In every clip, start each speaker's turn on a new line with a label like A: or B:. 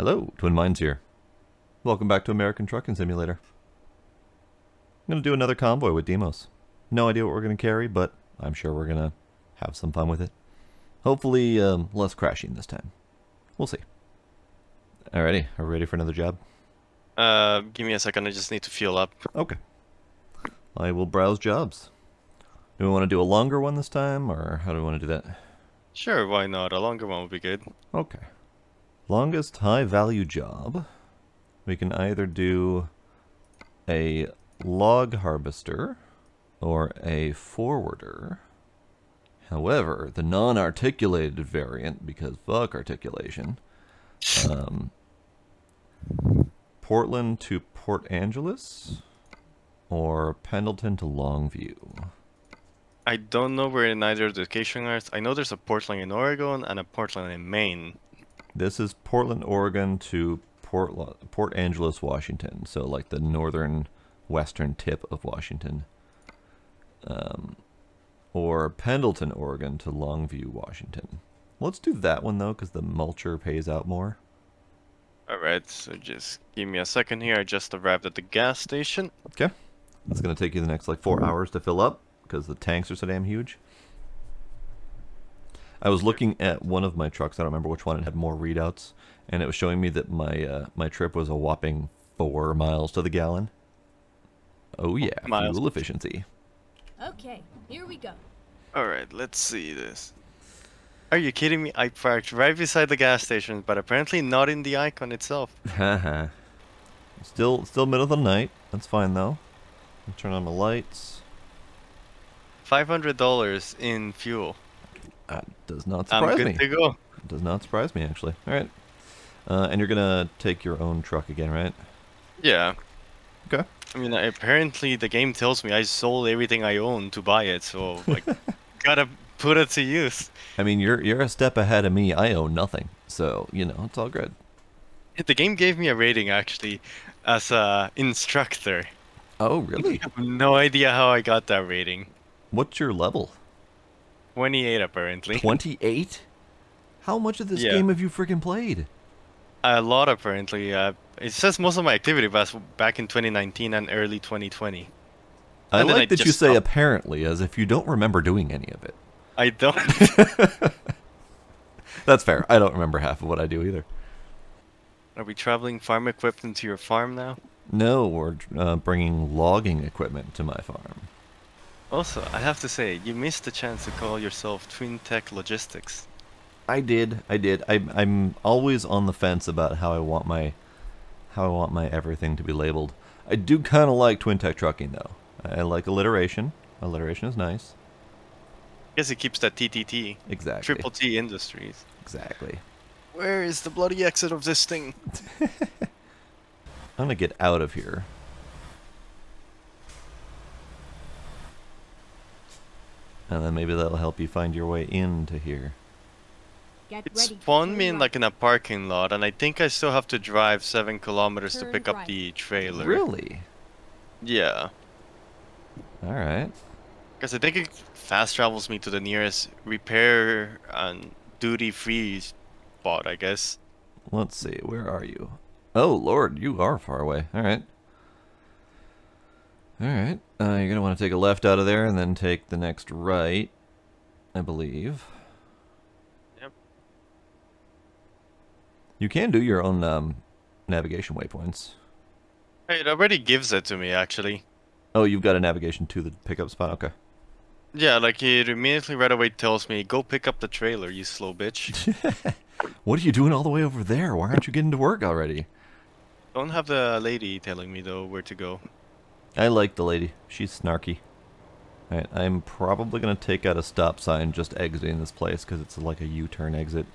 A: Hello, Twin Minds here. Welcome back to American Trucking Simulator. I'm going to do another convoy with Deimos. No idea what we're going to carry, but I'm sure we're going to have some fun with it. Hopefully, um, less crashing this time. We'll see. Alrighty, are we ready for another job?
B: Uh, give me a second, I just need to fuel up.
A: Okay. I will browse jobs. Do we want to do a longer one this time, or how do we want to do that?
B: Sure, why not? A longer one would be good.
A: Okay. Longest high value job. We can either do a log harvester or a forwarder. However, the non-articulated variant, because fuck articulation, um, Portland to Port Angeles or Pendleton to Longview.
B: I don't know where in either of the are. I know there's a Portland in Oregon and a Portland in Maine.
A: This is Portland, Oregon to Port Port Angeles, Washington. So like the northern western tip of Washington. Um, or Pendleton, Oregon to Longview, Washington. Let's do that one though, because the mulcher pays out more.
B: Alright, so just give me a second here. I just arrived at the gas station.
A: Okay. It's going to take you the next like four hours to fill up because the tanks are so damn huge. I was looking at one of my trucks. I don't remember which one. It had more readouts, and it was showing me that my uh, my trip was a whopping four miles to the gallon. Oh yeah,
B: Miles.
A: fuel efficiency.
C: Okay, here we go.
B: Alright, let's see this. Are you kidding me? I parked right beside the gas station, but apparently not in the icon itself.
A: Haha. still, still middle of the night. That's fine though. I'll turn on the lights.
B: $500 in fuel.
A: That does not surprise
B: I'm
A: surprise
B: good
A: me.
B: to go.
A: Does not surprise me actually. All right. Uh, and you're gonna take your own truck again, right?
B: Yeah.
A: Okay.
B: I mean, apparently the game tells me I sold everything I own to buy it, so like, gotta put it to use.
A: I mean, you're you're a step ahead of me. I own nothing, so you know it's all good.
B: The game gave me a rating actually, as a instructor.
A: Oh, really?
B: I have no idea how I got that rating.
A: What's your level?
B: 28 apparently.
A: Twenty-eight. How much of this
B: Yeah.
A: game have you freaking played?
B: A lot apparently. Uh, it says most of my activity was back in 2019 and early 2020.
A: I
B: And
A: like
B: I
A: that you say
B: stopped.
A: apparently, as if you don't remember doing any of it.
B: I don't.
A: That's fair. I don't remember half of what I do either.
B: Are we traveling farm equipment to your farm now?
A: No, we're uh, bringing logging equipment to my farm.
B: Also, I have to say, you missed the chance to call yourself Twin Tech Logistics.
A: I did. I did. I, I'm always on the fence about how I want my how I want my everything to be labeled. I do kind of like Twin Tech Trucking though. I like alliteration. Alliteration is nice.
B: I guess it keeps that TTT.
A: Exactly.
B: Triple T Industries.
A: Exactly.
B: Where is the bloody exit of this thing?
A: I'm gonna get out of here. And then maybe that'll help you find your way into here.
C: Get
B: It spawned me in
C: right.
B: like in a parking lot, and I think I still have to drive seven kilometers to
C: Turn
B: pick up the trailer.
A: Really?
B: Yeah.
A: All right.
B: Because I think it fast travels me to the nearest repair and duty free spot, I guess.
A: Let's see. Where are you? Oh Lord, you are far away. All right. All right. Uh, you're gonna want to take a left out of there and then take the next right, I believe.
B: Yep.
A: You can do your own um, navigation waypoints.
B: Hey, It already gives it to me, actually.
A: Oh, you've got a navigation to the pickup spot. Okay.
B: Yeah, like it immediately right away tells me, go pick up the trailer, you slow bitch.
A: What are you doing all the way over there? Why aren't you getting to work already?
B: Don't have the lady telling me, though, where to go.
A: I like the lady. She's snarky. Alright, I'm probably gonna take out a stop sign just exiting this place because it's like a U-turn exit.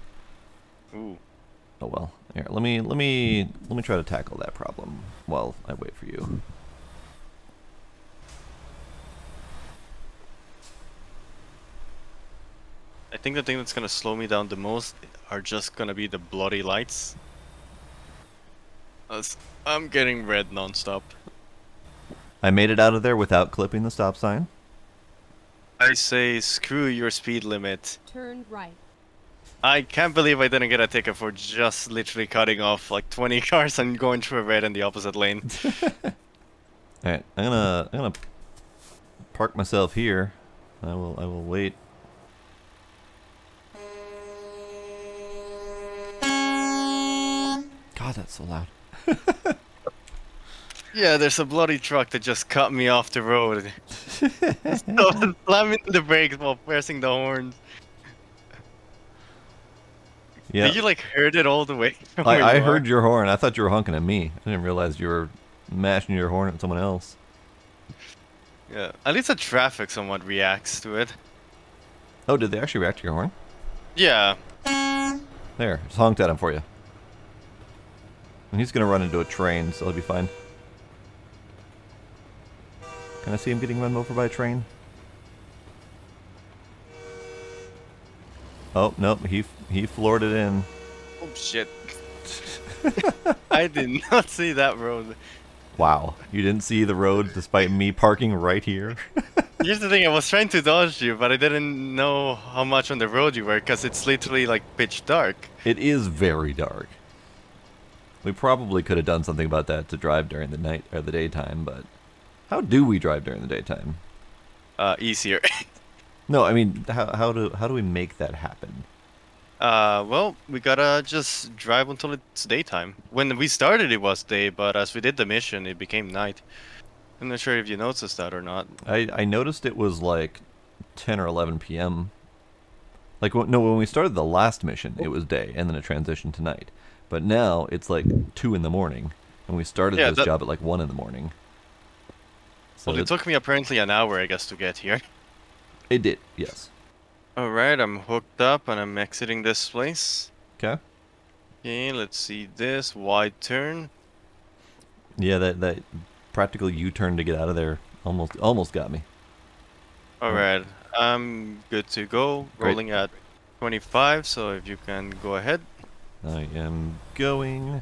B: Ooh.
A: Oh well. Here, let me let me let me try to tackle that problem while I wait for you.
B: I think the thing that's gonna slow me down the most are just gonna be the bloody lights. I'm getting red nonstop.
A: I made it out of there without clipping the stop sign.
B: I say screw your speed limit.
C: Turn right.
B: I can't believe I didn't get a ticket for just literally cutting off like 20 cars and going through a red in the opposite lane.
A: Alright, I'm gonna I'm gonna park myself here. I will I will wait. God, that's so loud.
B: yeah, there's a bloody truck that just cut me off the road. so slamming the brakes while pressing the horns.
A: Yeah,
B: Did you like heard it all the way?
A: I, I heard your horn. I thought you were honking at me. I didn't realize you were mashing your horn at someone else.
B: Yeah, at least the traffic somewhat reacts to it.
A: Oh, did they actually react to your horn?
B: Yeah,
A: There, just honked at him for you. And he's gonna run into a train, so he'll be fine. Can I see him getting run over by a train? Oh, nope, he he floored it in.
B: Oh shit. I did not see that road.
A: Wow, you didn't see the road despite me parking right here?
B: Here's the thing, I was trying to dodge you, but I didn't know how much on the road you were, because it's literally like pitch dark.
A: it is very dark. We probably could have done something about that to drive during the night or the daytime, but how do we drive during the daytime?
B: Uh, easier.
A: No, I mean, how, how do how do we make that happen?
B: uh, well, we gotta just drive until it's daytime. When we started it was day, but as we did the mission, it became night. I'm not sure if you noticed that or not.
A: I, I noticed it was like 10 or 11 p.m. Like, no, when we started the last mission, it was day, and then it transitioned to night. But now it's like 2 in the morning, and we started
B: Yeah,
A: this
B: that-
A: job at like 1 in the morning. So
B: Well, it
A: it,
B: took me apparently an hour, I guess, to get here.
A: it did, yes.
B: Alright, I'm hooked up and I'm exiting this place.
A: Okay.
B: Okay, let's see this. Wide turn.
A: Yeah, that, that practical U-turn to get out of there almost almost got me.
B: Alright, I'm good to go.
A: Great.
B: Rolling at 25, so if you can go ahead.
A: I am going.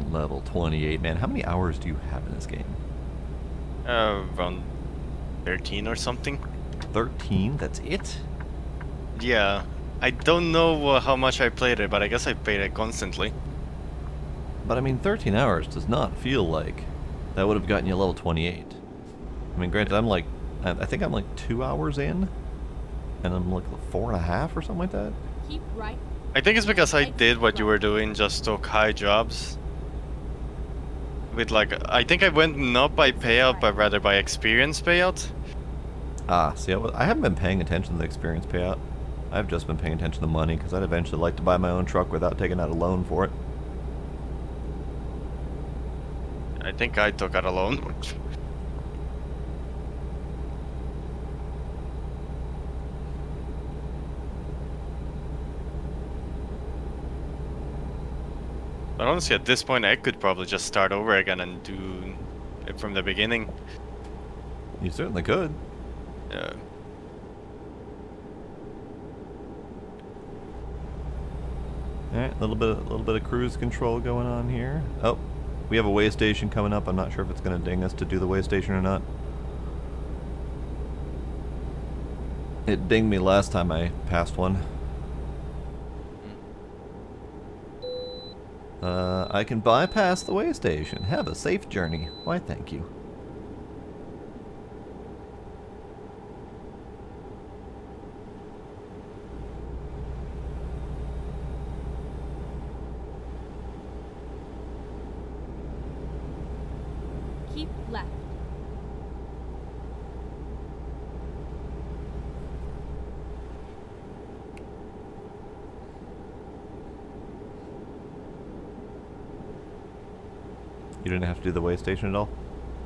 A: level 28, man. How many hours do you have in this game?
B: Uh, around 13 or something.
A: 13? That's it?
B: Yeah, I don't know uh, how much I played it, but I guess I played it constantly.
A: But I mean, 13 hours does not feel like that would have gotten you level 28. I mean, granted, I'm like, I I think I'm like two hours in, and I'm like four and a half or something like that.
C: Keep right.
B: I think it's because I did what you were doing, just took high jobs. With like, I think I went not by payout, but rather by experience payout.
A: Ah, see, I, haven't been paying attention to the experience payout. I've just been paying attention to money because I'd eventually like to buy my own truck without taking out a loan for it.
B: I think I took out a loan. But honestly, at this point, I could probably just start over again and do it from the beginning.
A: You certainly could.
B: Yeah.
A: All right, a little bit, a little bit of cruise control going on here. Oh, we have a way station coming up. I'm not sure if it's going to ding us to do the way station or not. It dinged me last time I passed one. Uh, I can bypass the way station. Have a safe journey. Why, thank you. To do the way station at all?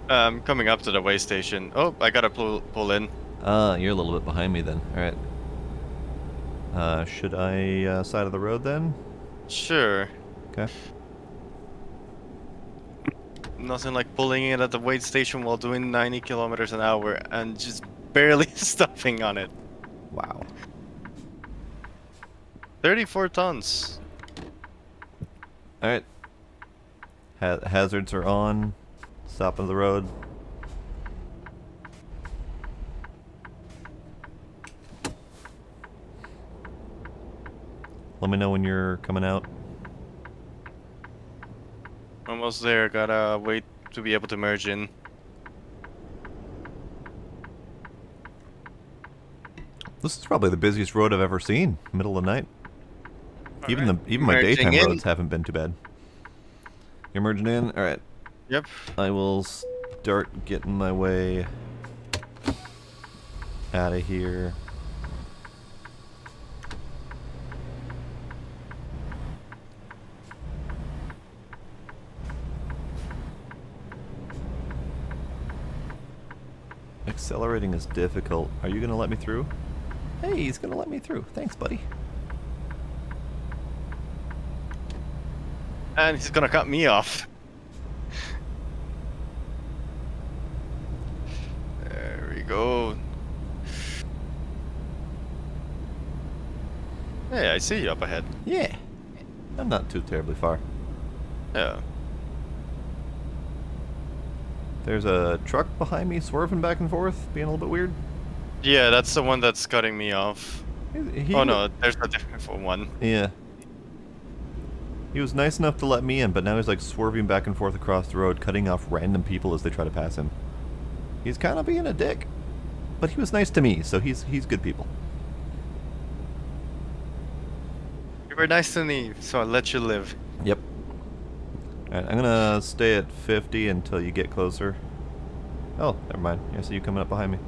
B: Um, coming up to the way station. Oh, I gotta pull pull in.
A: Uh, you're a little bit behind me then. All right. Uh, should I uh, side of the road then?
B: Sure.
A: Okay.
B: Nothing like pulling in at the wait station while doing 90 kilometers an hour and just barely stopping on it.
A: Wow.
B: 34 tons.
A: All right. Ha hazards are on. Stop of the road. Let me know when you're coming out.
B: Almost there. Gotta wait to be able to merge in.
A: This is probably the busiest road I've ever seen. Middle of the night. even
B: Alright,
A: the even my
B: merging
A: daytime
B: in.
A: roads haven't been too bad. You're merging in. All right.
B: Yep.
A: I will start getting my way out of here. Accelerating is difficult. Are you gonna let me through? Hey, he's gonna let me through. Thanks, buddy.
B: And he's gonna cut me off. There we go. Hey, I see you up ahead.
A: Yeah. I'm not too terribly far.
B: Yeah.
A: There's a truck behind me swerving back and forth, being a little bit weird.
B: Yeah, that's the one that's cutting me off.
A: He- he
B: oh no, there's a different one.
A: Yeah. He was nice enough to let me in, but now he's like swerving back and forth across the road, cutting off random people as they try to pass him. He's kind of being a dick. But he was nice to me, so he's he's good people.
B: You were nice to me, so I let you live.
A: Yep. Alright, I'm gonna stay at 50 until you get closer. Oh, never mind. I see you coming up behind me.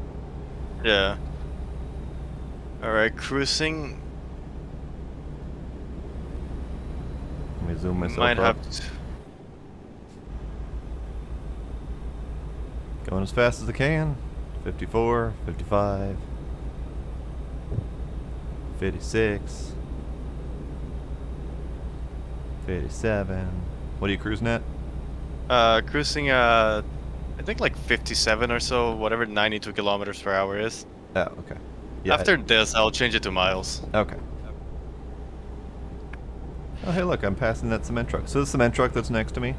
B: Yeah. Alright, cruising.
A: Let me zoom myself
B: Might
A: up.
B: have to.
A: Going as fast as I can. 54, 55, 56, 57. What are you cruising at?
B: Uh, cruising, uh, I think like 57 or so, whatever 92 kilometers per hour is.
A: Oh, okay. Yeah.
B: After this, I'll change it to miles.
A: Okay. Oh, hey, look, I'm passing that cement truck. So the cement truck that's next to me,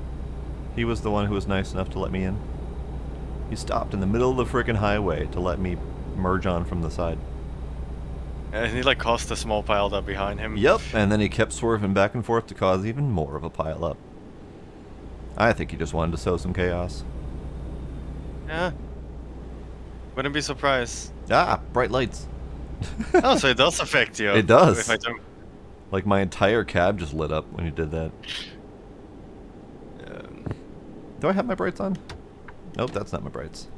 A: he was the one who was nice enough to let me in. He stopped in the middle of the frickin' highway to let me merge on from the side.
B: And he like caused a small pile up behind him.
A: Yep, and then he kept swerving back and forth to cause even more of a pile up. I think he just wanted to sow some chaos.
B: Yeah. Wouldn't be surprised.
A: Ah, bright lights.
B: oh, so it does affect you.
A: It does.
B: If I don't.
A: Like my entire cab just lit up when you did that.
B: Um,
A: Do I have my brights on? Nope, that's not my brights.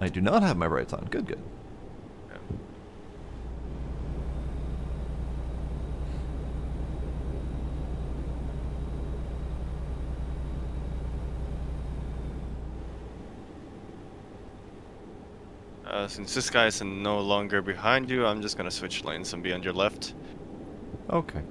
A: I do not have my brights on. Good, good.
B: Uh, since this guy is no longer behind you, I'm just gonna switch lanes and be on your left.
A: Okay.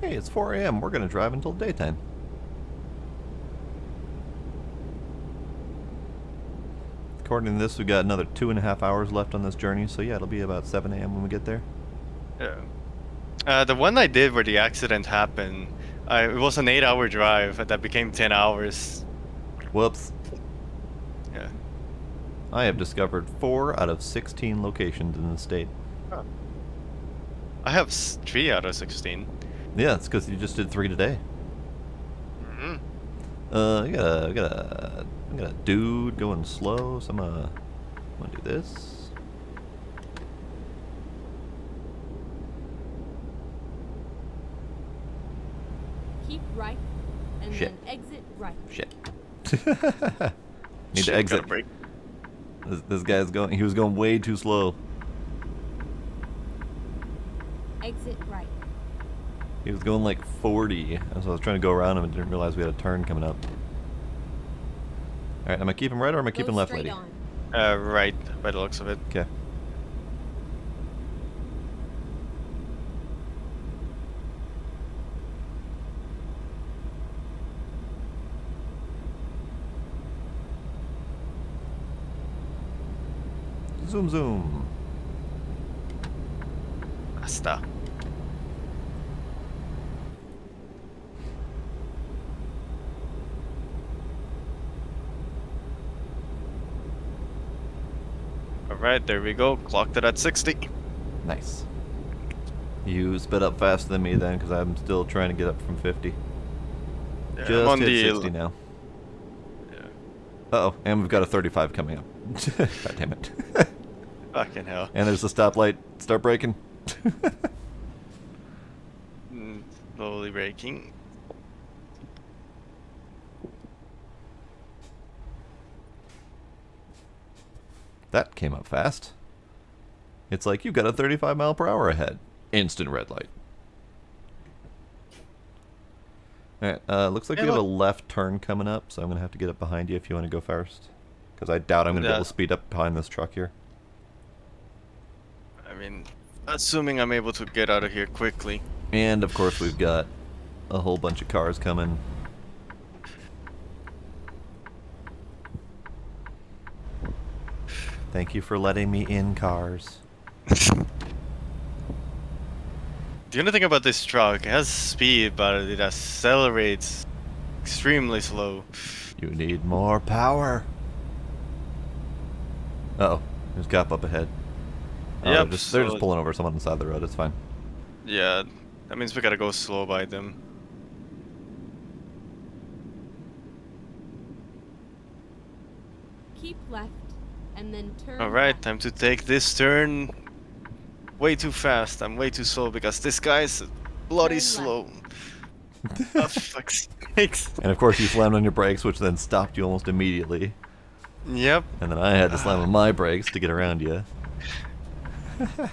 A: Hey, it's 4 a.m. We're gonna drive until daytime. According to this, we've got another two and a half hours left on this journey, so yeah, it'll be about 7 a.m. when we get there.
B: Yeah. Uh, the one I did where the accident happened, I, it was an eight-hour drive that became ten hours.
A: Whoops.
B: Yeah.
A: I have discovered 4 out of 16 locations in the state.
B: I have three out of sixteen.
A: Yeah, it's because you just did 3 today.
B: hmm
A: Uh, I got a, I got a, I got a dude going slow, so I'm gonna, I'm gonna do this.
C: Keep right and
A: Shit.
C: then exit right.
A: Shit. Need
B: Shit,
A: to exit.
B: brake.
A: This, this guy's going. He was going way too slow.
C: Exit right.
A: He was going like 40. So I was trying to go around him and didn't realize we had a turn coming up. Alright, am I keeping right or am I keeping
C: Go
A: left, lady?
C: on.
B: Uh, right, by the looks of it.
A: Okay. Zoom zoom.
B: Basta. Alright, there we go. Clocked it at 60.
A: Nice. You sped up faster than me then, because I'm still trying to get up from 50.
B: Yeah, I'm
A: Just
B: on
A: hit
B: the
A: 60 now.
B: Yeah.
A: Uh oh, and we've got a 35 coming up. God damn it.
B: Fucking hell.
A: and there's a stoplight. Start braking.
B: Mm, Slowly braking.
A: That came up fast. It's like you've got a 35 mile per hour ahead. Instant red light. Alright, uh, looks like
B: Hey,
A: we have a left turn coming up, so I'm going to have to get up behind you if you want to go first. Because I doubt I'm going to be able to speed up behind this truck here.
B: I mean, assuming I'm able to get out of here quickly.
A: And of course, we've got a whole bunch of cars coming. Thank you for letting me in, cars.
B: The only thing about this truck, it has speed, but it accelerates extremely slow.
A: You need more power. Uh oh, there's a cop up ahead. Oh,
B: Yep,
A: they're just, they're
B: so-
A: just pulling over someone on the side of the road. It's fine.
B: Yeah, that means we gotta go slow by them.
C: Keep left and then turn
B: Alright,
C: left.
B: time to take this turn. Way too fast. I'm way too slow because this guy's bloody
C: Turn
B: slow. oh, fuck's sakes.
A: And of course, you slammed on your brakes, which then stopped you almost immediately.
B: Yep.
A: And then I had to slam on my brakes to get around you.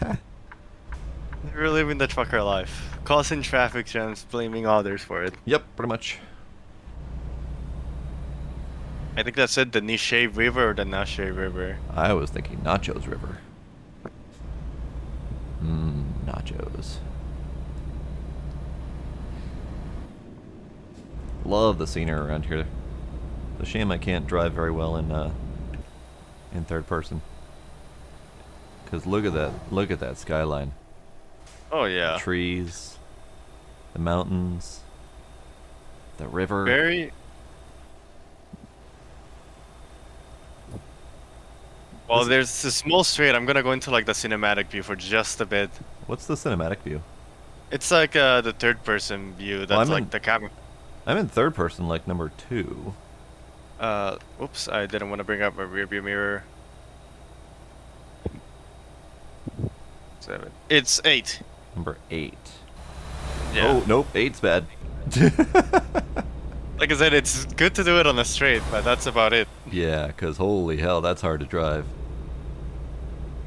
B: We're living the trucker life. Causing traffic jams, blaming others for it.
A: Yep, pretty much.
B: I think that's it, the Nishay River or the Nashay River.
A: I was thinking Nachos River. Mmm, nachos. Love the scenery around here. It's a shame I can't drive very well in uh, in third person. Cause look at that, look at that skyline.
B: Oh
A: The
B: yeah.
A: trees, the mountains, the river.
B: Very. Well, there's a small street. I'm gonna go into like the cinematic view for just a bit.
A: What's the cinematic view?
B: It's like uh, the third person view. That's
A: I'm
B: like
A: in-
B: the camera.
A: I'm in third person, like number two.
B: Uh, whoops! I didn't want to bring up my rear view mirror. Seven. It's eight.
A: Number eight.
B: Yeah.
A: Oh, nope, eight's bad.
B: Like I said, it's good to do it on the straight, but that's about it.
A: yeah, because holy hell, that's hard to drive.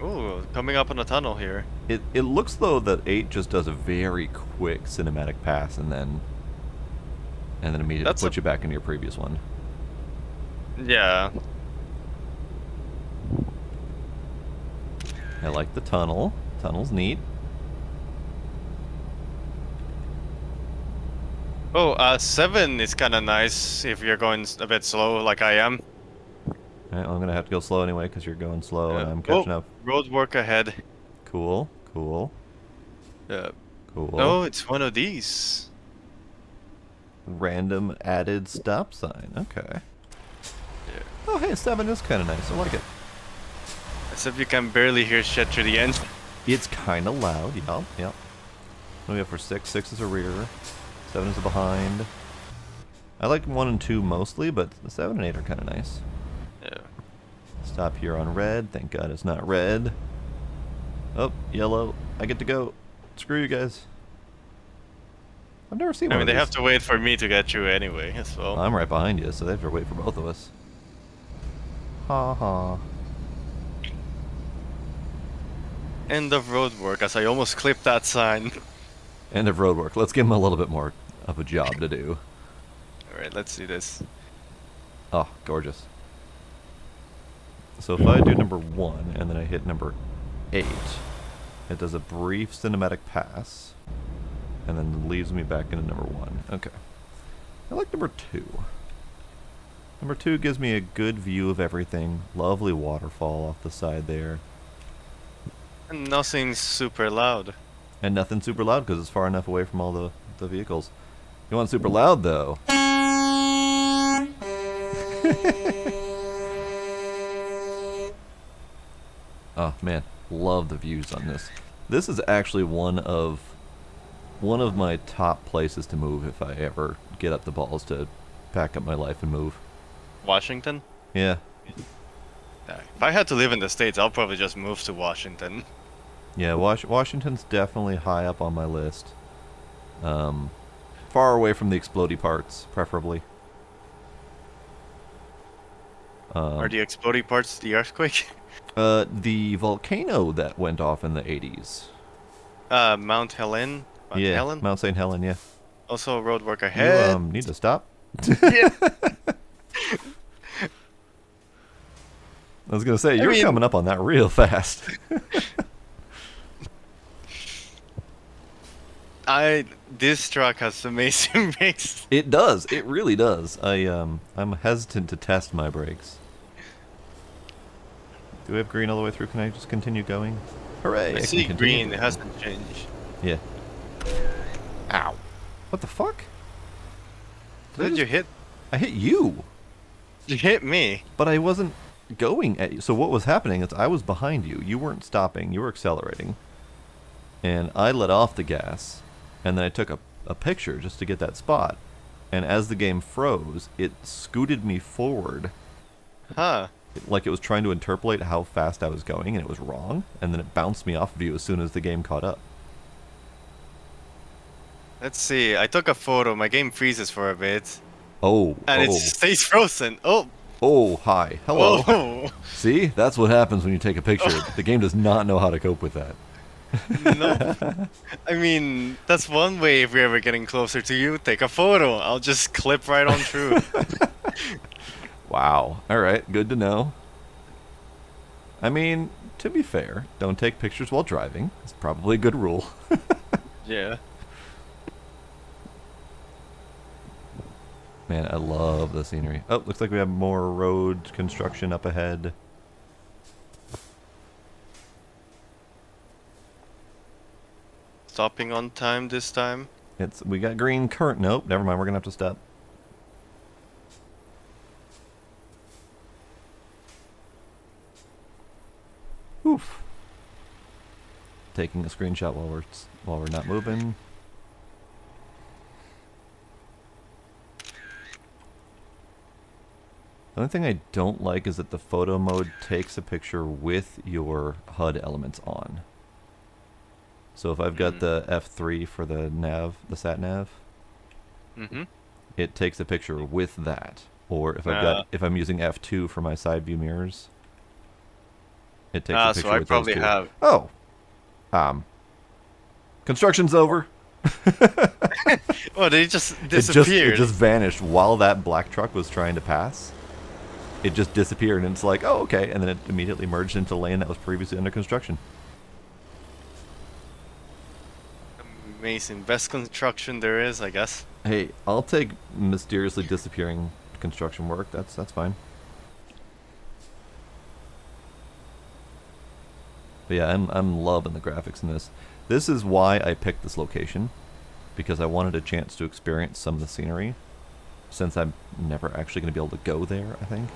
B: Ooh, coming up on a tunnel here.
A: It, it looks though that 8 just does a very quick cinematic pass and then and then immediately
B: That's
A: puts
B: a-
A: you back into your previous one.
B: Yeah.
A: I like the tunnel. Tunnel's neat.
B: Oh, uh, seven is kind of nice if you're going a bit slow, like I am.
A: Well, I'm gonna have to go slow anyway because you're going slow and
B: Yeah.
A: I'm catching
B: oh,
A: up.
B: Road work ahead.
A: Cool, cool,
B: Yeah.
A: cool.
B: Oh, it's one of these.
A: Random added stop sign. Okay.
B: Yeah.
A: Oh, hey, 7 is kind of nice. I like it.
B: Except you can barely hear shit through the end.
A: It's kind of loud. Yep, yep. What do we have for 6? 6 is a rear. 7 is behind. I like 1 and 2 mostly, but the 7 and 8 are kind of nice.
B: Yeah.
A: Stop here on red. Thank God it's not red. Oh, yellow. I get to go. Screw you guys. I've never seen one.
B: I
A: one
B: mean, they have to wait for me to get you anyway, as well.
A: I'm right behind you, so they have to wait for both of us. Ha ha.
B: End of road work, as I almost clipped that sign.
A: End of road work. Let's give him a little bit more of a job to do.
B: Alright, let's do this.
A: Oh, gorgeous. So if I do number one and then I hit number eight, it does a brief cinematic pass and then leaves me back into number one. Okay. I like number two. Number two gives me a good view of everything. Lovely waterfall off the side there.
B: And nothing's super loud.
A: And nothing super loud because it's far enough away from all the, the vehicles. You want super loud though? oh man, love the views on this. This is actually one of one of my top places to move if I ever get up the balls to pack up my life and move.
B: Washington?
A: Yeah.
B: Yeah. If I had to live in the States, I'll probably just move to Washington.
A: Yeah, Wash- Washington's definitely high up on my list. Um, far away from the explody parts, preferably. Um,
B: Are the exploding parts the earthquake?
A: uh, the volcano that went off in the 80s.
B: Uh, Mount Helen? Mount
A: yeah,
B: Helen?
A: Mount St. Helen, yeah.
B: Also road work
A: You
B: ahead.
A: um, need to stop.
B: Yeah.
A: I was going to say, you're
B: mean-
A: coming up on that real fast.
B: I this truck has amazing brakes.
A: it does. It really does. I, um, I'm hesitant to test my brakes. Do we have green all the way through? Can I just continue going? Hooray!
B: I
A: can
B: see green, it hasn't changed.
A: Yeah. Ow. What the fuck?
B: Did
A: I
B: you hit?
A: I hit you,
B: You hit me.
A: but I wasn't going at you. So what was happening is I was behind you. You weren't stopping. You were accelerating. And I let off the gas, and then I took a, a picture just to get that spot. And as the game froze, it scooted me forward,
B: Huh.
A: like it was trying to interpolate how fast I was going, and it was wrong. And then it bounced me off of you as soon as the game caught up.
B: Let's see. I took a photo. My game freezes for a bit,
A: Oh,
B: and it
A: oh,
B: stays frozen. Oh.
A: oh, hi, hello.
B: Whoa.
A: See, that's what happens when you take a picture. the game does not know how to cope with that.
B: no. I mean, that's one way if we're ever getting closer to you, take a photo. I'll just clip right on through.
A: Wow. All right, good to know. I mean, to be fair, don't take pictures while driving. It's probably a good rule.
B: yeah.
A: Man, I love the scenery. Oh, looks like we have more road construction up ahead.
B: Stopping on time this time.
A: It's we got green current. Nope, never mind. We're gonna have to stop. Oof. Taking a screenshot while we're while we're not moving. The only thing I don't like is that the photo mode takes a picture with your HUD elements on. So if I've got
B: Mm.
A: the F3 for the nav, the sat nav,
B: Mm-hmm.
A: it takes a picture with that. Or if I've
B: Ah.
A: got if I'm using F2 for my side view mirrors, it takes
B: Ah,
A: a
B: so
A: picture
B: I
A: with
B: probably
A: those two.
B: have.
A: Oh. Um Construction's over.
B: Oh, they just
A: It just,
B: disappeared.
A: it just vanished while that black truck was trying to pass. It just disappeared and it's like, oh okay, and then it immediately merged into lane that was previously under construction.
B: Amazing. Best construction there is, I guess.
A: Hey, I'll take mysteriously disappearing construction work. That's that's fine. But yeah, I'm I'm loving the graphics in this. This is why I picked this location, because I wanted a chance to experience some of the scenery, since I'm never actually going to be able to go there. I think.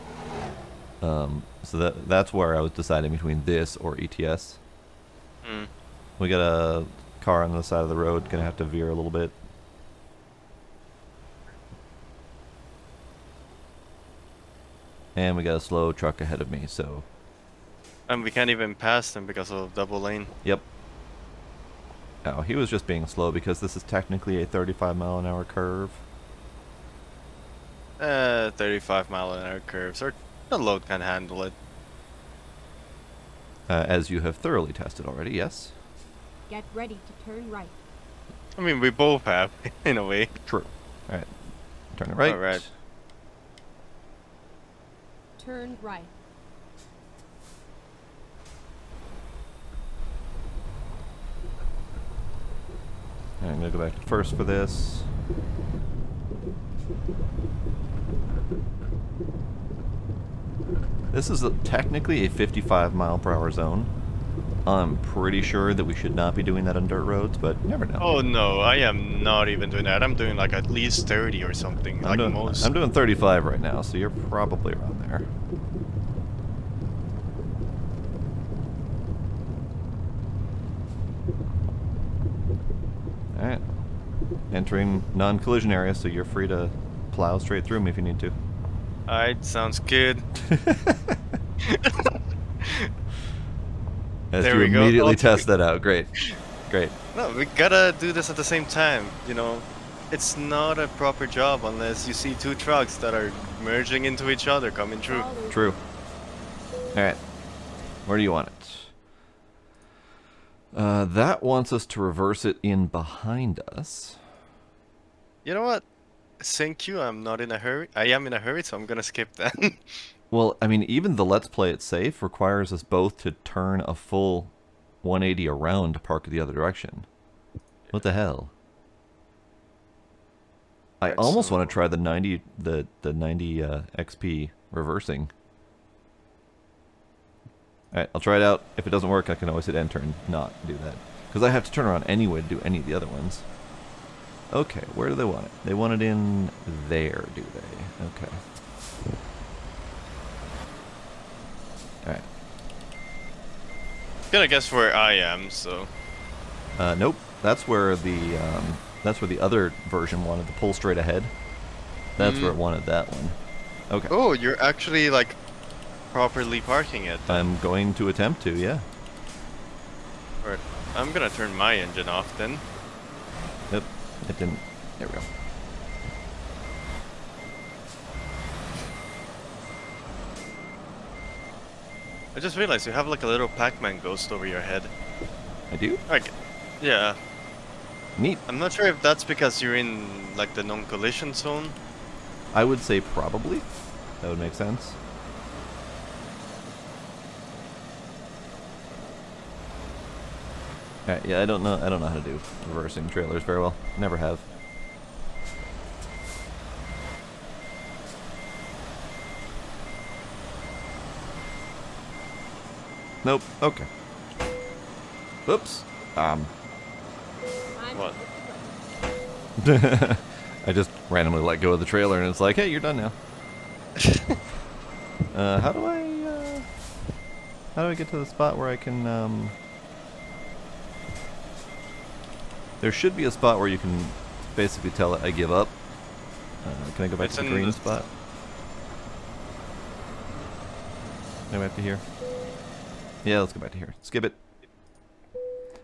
A: Um, so that that's where I was deciding between this or ETS.
B: Hmm.
A: We got a car on the side of the road, gonna have to veer a little bit. And we got a slow truck ahead of me, so
B: And we can't even pass them because of double lane.
A: yep. Oh, he was just being slow because this is technically a 35 mile an hour curve.
B: Uh, 35 mile an hour curves, or the load can handle it.
A: Uh, as you have thoroughly tested already, yes?
C: Get ready to turn right.
B: I mean, we both have, in a way.
A: True. Alright. Turn right.
B: Alright.
C: Turn right.
A: Alright, I'm gonna go back to first for this. This is a, technically a 55 mile per hour zone. I'm pretty sure that we should not be doing that on dirt roads, but you never know.
B: Oh no, I am not even doing that. I'm doing like at least 30 or something,
A: I'm
B: like
A: doing,
B: most.
A: I'm doing 35 right now, so you're probably around there. Alright. Entering non-collision area, so you're free to plow straight through me if you need to.
B: Alright, sounds good.
A: As
B: There
A: you
B: we
A: immediately
B: Oh,
A: test that out. Great. Great.
B: No, we gotta do this at the same time, you know. It's not a proper job unless you see two trucks that are merging into each other coming through.
A: True. Alright. Where do you want it? Uh, that wants us to reverse it in behind us.
B: You know what? Thank you, I'm not in a hurry. I am in a hurry, so I'm gonna skip that.
A: Well, I mean, even the let's play it safe requires us both to turn a full 180 around to park the other direction. What the hell? I almost
B: so-
A: want to try the 90 the the 90 uh, XP reversing. All right, I'll try it out. If it doesn't work, I can always hit enter and not do that because I have to turn around anyway to do any of the other ones. Okay, where do they want it? They want it in there, do they? Okay. Alright.
B: gonna guess where I am, so.
A: Uh, nope. That's where the um, that's where the other version wanted to pull straight ahead. That's where it
B: Mm.
A: wanted that one. Okay.
B: Oh, you're actually like properly parking it.
A: I'm going to attempt to, yeah.
B: Or I'm gonna turn my engine off then.
A: Yep. It didn't. There we go.
B: I just realized you have like a little Pac-Man ghost over your head.
A: I do.
B: Like, yeah.
A: Neat.
B: I'm not sure if that's because you're in like the non-collision zone.
A: I would say probably. That would make sense. Alright, yeah, I don't know I don't know how to do reversing trailers very well. Never have. Nope. Okay. Oops. Um
B: What?
C: with the brake.
A: I just randomly let go of the trailer and it's like, hey, you're done now. uh, how do I, uh, how do I get to the spot where I can, um, there should be a spot where you can basically tell it I give up. Uh, can I go back
B: It's
A: to the green
B: the-
A: spot? Go back to here. Yeah, let's go back to here. Skip it.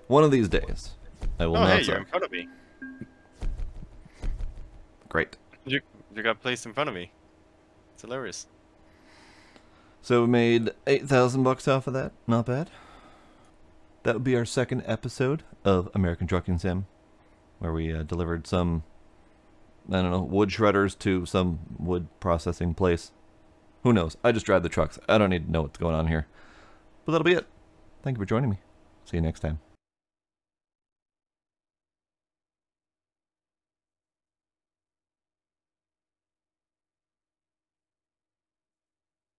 A: One of these days, I will
B: oh,
A: not
B: hey, you're in front of me.
A: Great.
B: You you got placed in front of me. It's hilarious.
A: So we made eight thousand bucks off of that. Not bad. That would be our second episode of American Trucking Sim, where we uh, delivered some, I don't know, wood shredders to some wood processing place. Who knows? I just drive the trucks. I don't need to know what's going on here. But that'll be it. Thank you for joining me. See you next time.